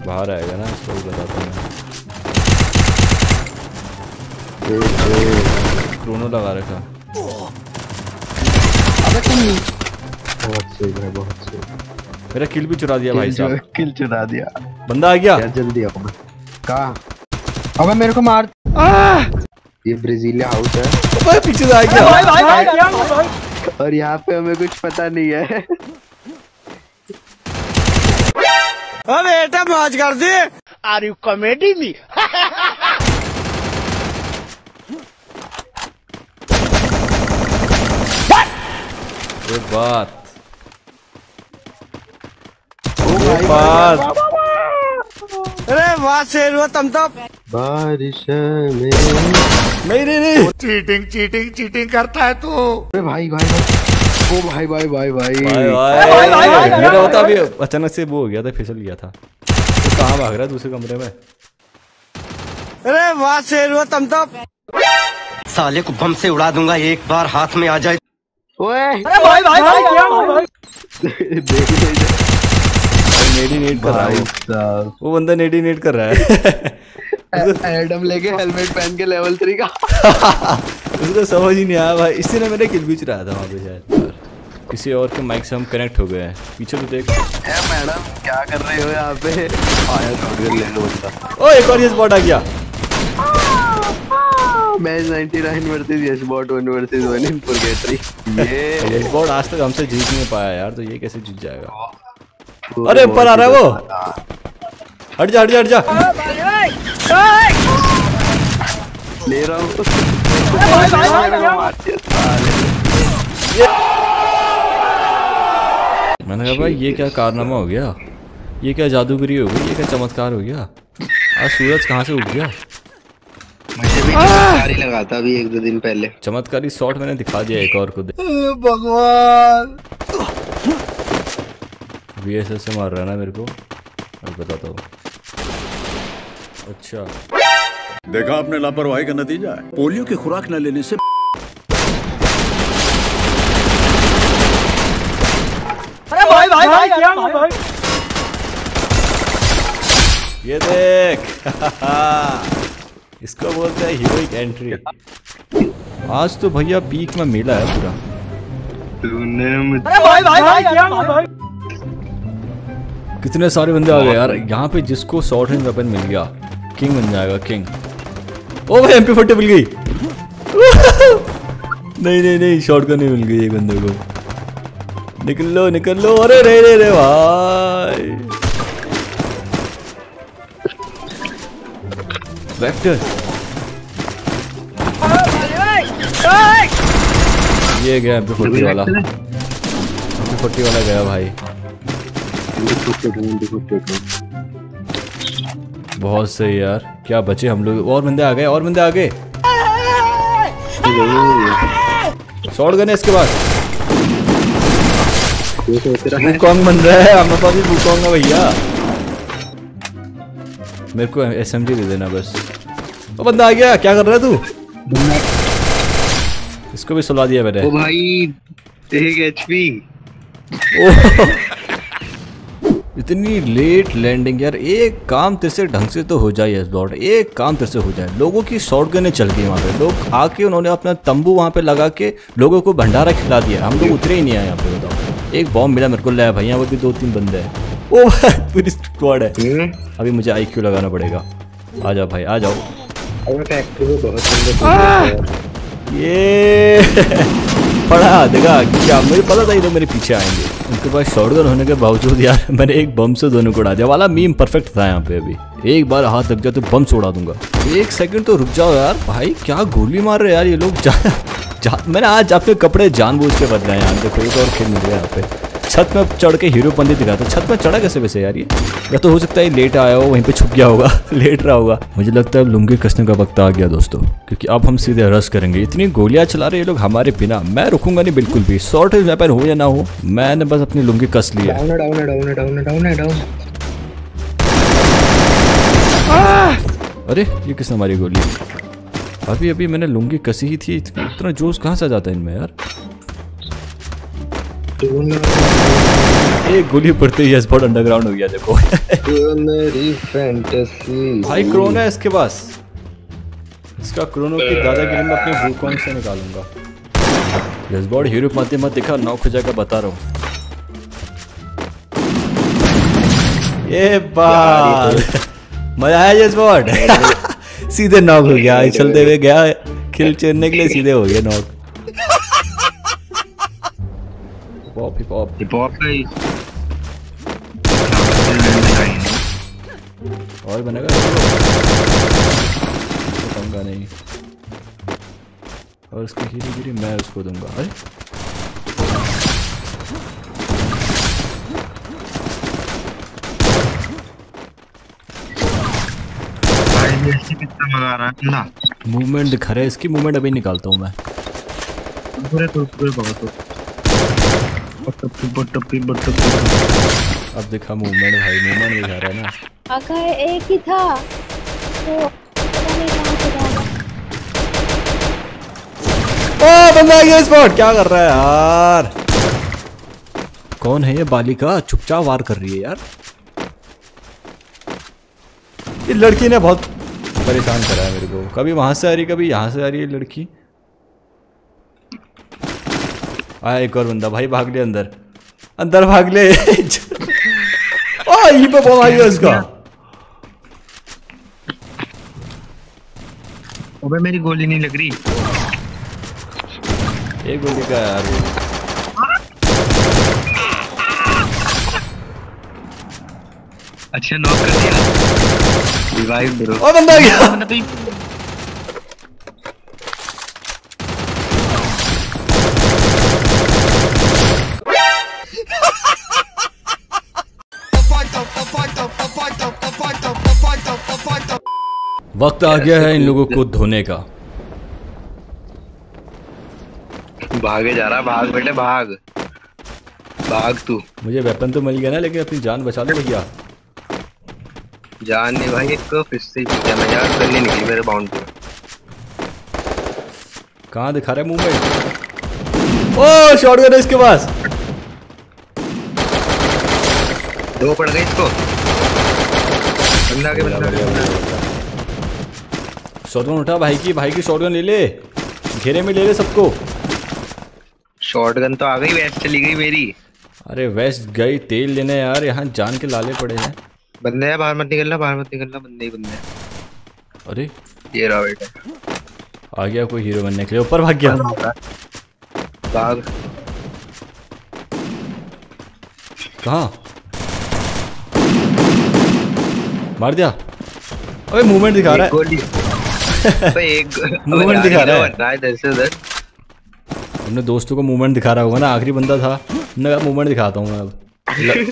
बाहर आएगा ना इसको भी बताता हूँ। क्रोनो लगा रखा। अबे तुम बहुत सही है बहुत सही मेरा किल भी चुरा दिया भाई साहब। किल चुरा दिया। बंदा आ गया? जल्दी आओ मैं कहा? अबे मेरे को मार। ये ब्राजीलिया हाउस है। ओए, पीछे से आ गया और यहाँ पे हमें कुछ पता नहीं है। बेटा मौज कर दे आर यू कॉमेडी मी ये बात। ये बात। अरे वाह शेर हुआ तुम तो बारिश में। नहीं नहीं। नहीं चीटिंग चीटिंग चीटिंग करता है तू। अरे भाई भाई भाई। ओ भाई भाई भाई भाई भाई भाई मेरा होता अभी अचानक से वो हो गया था फिसल गया था। तो कहाँ भाग रहा है दूसरे कमरे में? अरे वाह शेर हुआ तुम तो साले को बम से उड़ा दूँगा एक बार हाथ में आ जाए। ओए। भाई भाई भाई देख ले नेडी नेट कर रहा है वो। बंदा नेडी नेट कर रहा है। एडम लेके हेलमेट पहन के लेवल थ्री का। उसको समझ ही नहीं आया भाई। इसी ने मैंने किल भी चुराया था वहाँ पे शायद। किसी और के माइक से हम कनेक्ट हो गए हैं। पीछे तो देख। मैडम क्या कर रहे हो यहाँ पे? आया ले लो बंदा। ओ एक और ये स्पॉट आ गया। Match 99 versus Yash bot 1 versus 1 in purgatory ये ये स्पॉट आज तक हमसे जीत नहीं पाया यार तो ये कैसे जीत जाएगा? अरे, ऊपर आ रहा है वो। हट जा हट जा हट जा। ले रहा हूँ। मैंने कहा भाई ये क्या कारनामा हो गया? ये क्या जादूगरी हो गई? ये क्या चमत्कार हो गया? आज सूरज कहाँ से उठ गया? मुझे भी लगा था अभी एक दो दिन पहले। चमत्कारी शॉट मैंने दिखा दिया एक और को दे। भगवान! वी से मार रहा है ना मेरे को? अब बताता हूँ। अच्छा। देखा आपने लापरवाही का नतीजा पोलियो की खुराक न लेने से भाई भाई भाई ये देख। इसको बोलते हैं हीरोइक एंट्री आज तो भैया पीक में मेला है पूरा। तूने मुझे भाई भाई भाई कितने सारे बंदे आ गए यार। यहाँ पे जिसको शॉर्ट रेंज वेपन मिल गया किंग बन जाएगा किंग ओ भाई एमपी फोर्टी मिल गई। नहीं नहीं नहीं शॉर्ट नहीं मिल गई एक बंदे को। निकल लो निकल। लो अरे रे रे रे भाई। वेक्टर ये गया एमपी फोर्टी वाला। एमपी फोर्टी वाला गया भाई। बहुत सही यार। क्या बचे हम लोग? और बंदे आ गए और बंदे आ गए। शॉर्ट गन है इसके बाद वुकॉन्ग बन रहा है। हमारे पास भी वुकॉन्ग है भैया। मेरे को एसएमजी दे देना बस। वो बंदा आ गया क्या कर रहा है तू? इसको भी सुला दिया मैंने। ओ भाई एक एचपी इतनी लेट लैंडिंग यार एक काम तेरे से ढंग से तो हो जाए यस लॉर्ड एक काम तेरे से हो जाए। लोगों की शॉर्ट गनें चल गई वहाँ पे। लोग आके उन्होंने अपना तंबू वहाँ पे लगा के लोगों को भंडारा खिला दिया। हम लोग उतरे ही नहीं आए यहाँ पे बताओ। एक बॉम्ब मिला मेरे को ले भैया वो भी दो तीन बंदे हैं। ओ भाई, पूरी स्क्वाड है। अभी मुझे आई लगाना पड़ेगा। आ जाओ भाई आ जाओ। ये पढ़ा देखा क्या मुझे पता था ये लोग मेरे पीछे आएँगे। उनके पास शॉटगन होने के बावजूद यार मैंने एक बम से दोनों को उड़ा दिया। वाला मीम परफेक्ट था यहाँ पे अभी। एक बार हाथ लग जाए तो बम से उड़ा दूँगा। एक सेकंड तो रुक जाओ यार। भाई क्या गोली मार रहे यार ये लोग? जा, जा मैंने आज अपने कपड़े जानबूझ के बदले हैं यार। देखो एक और खेल मिल गया यहाँ पे। छत में चढ़ के हीरो पंदी दिखा था। छत में चढ़ा कैसे वैसे यार ये? या तो हो सकता है लेट आया हो वहीं पे छुप गया होगा लेट रहा होगा। मुझे लगता है अब लुंगी कसने का वक्त आ गया दोस्तों क्योंकि अब हम सीधे रस करेंगे। इतनी गोलियाँ चला रहे ये लोग हमारे बिना। मैं रुकूँगा नहीं बिल्कुल भी। शॉर्ट वेपन हो या ना हो मैंने बस अपनी लुंगी कस ली है। अरे ये किसने मारी गोली? अभी अभी मैंने लुंगी कसी ही थी। इतना जोश कहाँ से जाता है इनमें यार? एक गोली पड़ते ही स्पॉट अंडरग्राउंड हो गया देखो। मेरी फैंटेसी भाई क्रोनो है इसके पास। इसका क्रोनो की दादागिरी में अपने वूकॉन्ग से निकालूँगा। जसबॉट हीरो माते मत दिखा नॉक हो जाएगा बता रहा हूँ। ये बात मज़ा आया जसबॉट सीधे नॉक हो गया चलते हुए गया खिल चेरने के लिए सीधे हो गया knock pop pop hip hop का ही और बनेगा तो दूँगा नहीं और उसकी हीरी गिरी मैं उसको दूँगा अरे है मूवमेंट दिखा रहा है इसकी मूवमेंट अभी निकालता हूँ मैं। अब दिखा मूवमेंट भाई मूवमेंट दिखा रहा है ना। अगर एक ही था तो ओ, बंदा आ गया स्पॉट क्या कर रहा है यार? कौन है ये बालिका? चुपचाप वार कर रही है यार। ये लड़की ने बहुत परेशान करा है मेरे को। कभी वहाँ से आ रही कभी यहाँ से आ रही है लड़की। आया एक और बंदा। भाई, भाग ले अंदर। अंदर भाग ले। ओ, यहीं पे बॉल आई है उसका अबे मेरी गोली नहीं लग रही। एक गोली का यार अच्छा नॉक कर दिया। रिवाइव ब्रो ओ बंदा आ गया। वक्त आ गया है इन लोगों को धोने का। भागे जा रहा भाग बेटे भाग। भाग तू। मुझे वेपन तो मिल गया ना लेकिन अपनी जान बचा लो भैया जान नहीं भाई एक फिर से ही मैं यार करनी निकली मेरे बाउंड पे। कहाँ दिखा रहा है मूवमेंट ओ शॉटगन है इसके पास। दो पड़ गए इसको। बंदा के बंदा शॉटगन उठा भाई की भाई की शॉटगन ले ले। घेरे में ले ले सबको। शॉटगन तो आ गई वेस्ट चली गई मेरी। अरे वेस्ट गई तेल लेने यार यहाँ जान के लाले पड़े हैं। बंदे है बाहर मत निकलना बाहर मत निकलना बंदे ही बंदे अरे। ये रहा बेटा। आ गया कोई हीरो बनने के लिए ऊपर भाग गया। भाग कहाँ? मार दिया। अबे मूवमेंट दिखा रहा है। एक Movement दिखा रहा है। अपने दोस्तों को मूवमेंट दिखा रहा होगा ना आखिरी बंदा था उन्होंने कहा मूवमेंट दिखाता हूँ मैं अब।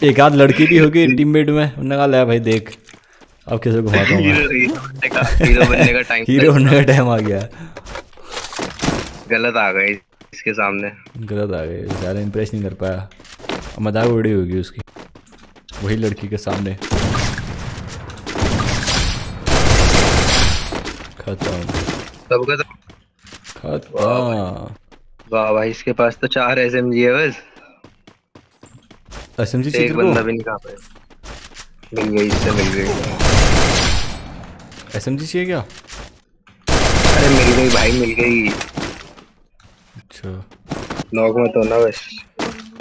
एक आध लड़की भी होगी टीममेट में उन्होंने कहा ले भाई देख अब कैसे घुमाता हूँ हीरो हीरो बनने का टाइम हीरो बनने का टाइम आ गया। गलत आ गए इसके सामने। गलत आ गए ज़्यादा इम्प्रेस नहीं कर पाया। मज़ाक उड़ी होगी उसकी वही लड़की के सामने। खत्म। सबका खत्म। वाह भाई। इसके पास तो चार एस एम जी है बस। एस एम जी एक बंदा भी नहीं खा पाया मिल गई इससे मिल गई। एस एम जी चाहिए क्या? अरे मिल गई भाई मिल गई। अच्छा। नॉक मत होना बस।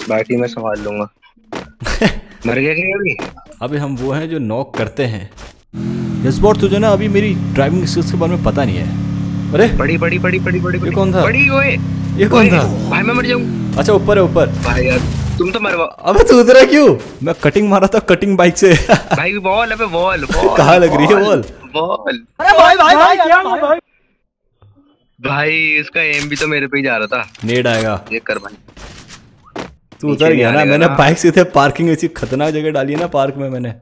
बाकी मैं संभाल लूँगा। मर गया क्या अभी? अभी हम वो हैं जो नॉक करते हैं। जसबॉट तुझे ना अभी मेरी ड्राइविंग स्किल्स के बारे में पता नहीं है। अरे पड़ी पड़ी पड़ी पड़ी पड़ी ये कौन था? पड़ी ओए। ये कौन था? भाई मैं मर जाऊँ। अच्छा ऊपर है ऊपर। भाई यार तुम तो मरवा। अबे तू उतरा क्यों? मैं कटिंग मारा था कटिंग बाइक से। भाई वॉल अबे वॉल वॉल कहाँ लग रही है wall? वॉल अरे भाई भाई भाई क्या भाई? भाई इसका एम भी तो मेरे पे ही जा रहा था। नेड आएगा। ये कर भाई। तू उतर गया ना मैंने बाइक से थे पार्किंग ऐसी खतरनाक जगह डाली है ना पार्क में मैंने।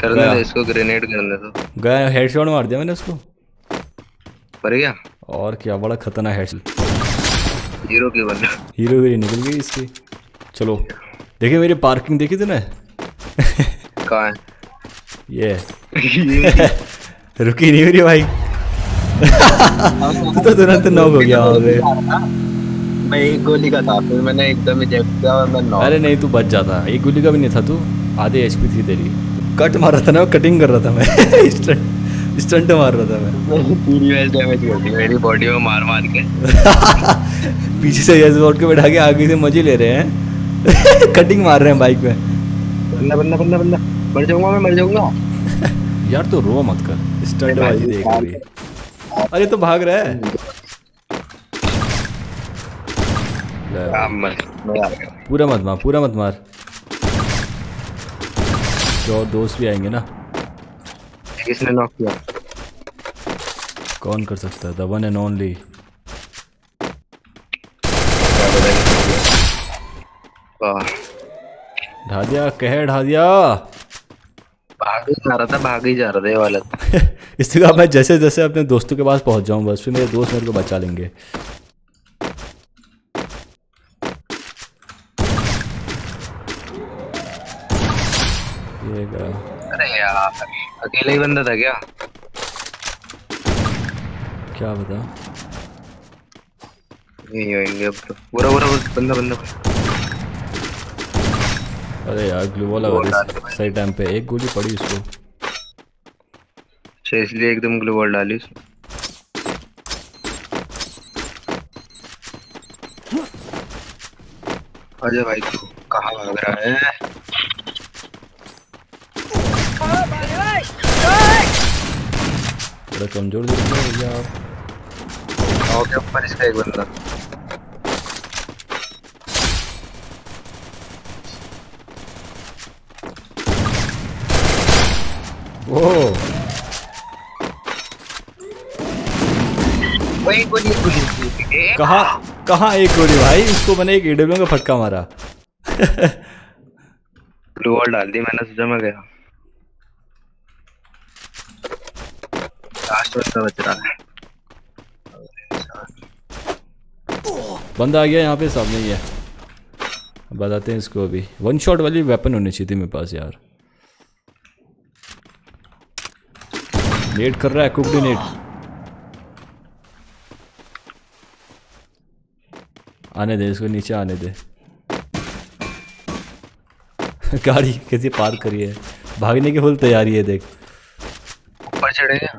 करने। दो इसको ग्रेनेड करने दो। गया हेडशॉट मार दिया मैंने उसको। पर गया? और क्या बड़ा खतरनाक हेडशॉट हीरो की बंदा हीरो निकल गई इसकी। चलो देखिए मेरी पार्किंग देखी तूने? कहाँ है? ये। रुकी नहीं मेरी भाई। तो तुरंत नॉक हो गया वहाँ पे। मैं एक गोली का था फिर मैंने एकदम इजेक्ट किया और मैं अरे नहीं तू बच जाता। एक गोली का भी नहीं था तू। आधे एचपी थी तेरी। कट मार रहा था ना कटिंग कर रहा था मैं। स्टंट स्टंट मार रहा था मैं। पूरी वेल डैमेज कर दी मेरी बॉडी में मार मार के। पीछे से यस बोर्ड के बैठा के आगे से मज़े ले रहे हैं। कटिंग मार रहे हैं बाइक में। बंदा बंदा बंदा बंदा मर जाऊँगा मैं मर जाऊँगा। यार तो रो मत कर स्टंट भाई, देख रही। अरे तो भाग रहा है? गया। पूरा मत मार पूरा मत मार। और दोस्त भी आएँगे ना। किसने नॉक किया। कौन कर सकता है? द वन एंड ओनली ढा दिया कह ढा दिया भाग ही जा रहा था भाग ही जा रहा था ये वाला तो। इससे कहा मैं जैसे जैसे अपने दोस्तों के पास पहुँच जाऊँ बस फिर मेरे दोस्त मेरे को बचा लेंगे। ये अरे यार अकेला ही बंदा था क्या? क्या बता यही होंगे अब तो पूरा पूरा बंदा बंदा अरे यार ग्लू लगा वो दी डाल दे भाई। सही टाइम पे एक गोली पड़ी उसको। अच्छा इसलिए एकदम ग्लू बॉल डाली अजय भाई तू कहाँ भाग रहा है? बड़ा कमज़ोर दिख रहा है भैया आप आओ के ऊपर इसका एक बंदा? ए, कहाँ कहाँ एक गोली भाई? उसको मैंने एक एडब्ल्यू का फटका मारा। बॉल डाल दी मैंने सोचा मैं गया। बंदा आ गया यहाँ पे सामने ही है बताते हैं इसको अभी। वन शॉट वाली वेपन होनी चाहिए थी मेरे पास यार। नेट कर रहा है कुकडी नेट आने दे, इसको नीचे आने दे। गाड़ी कैसे पार करी है? भागने की फुल तैयारी है, देख। ऊपर चढ़ेगा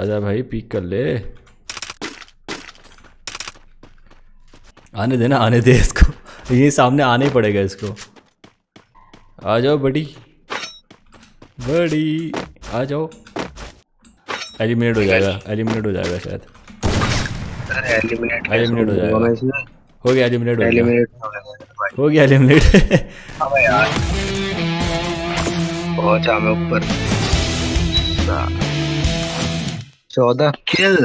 आजा भाई पीक कर ले। आने देना आने दे इसको। ये सामने आने ही पड़ेगा इसको। आ जाओ बड़ी। बड़ी। आ जाओ। एलिमिनेट हो जाएगा एलिमिनेट हो जाएगा शायद। एलिमिनेट हो जाएगा। हो गया एलिमिनेट हो गया हो गया। भाई। हो गया एलिमिनेट यार। पहुँचा मैं ऊपर। चौदह। किल।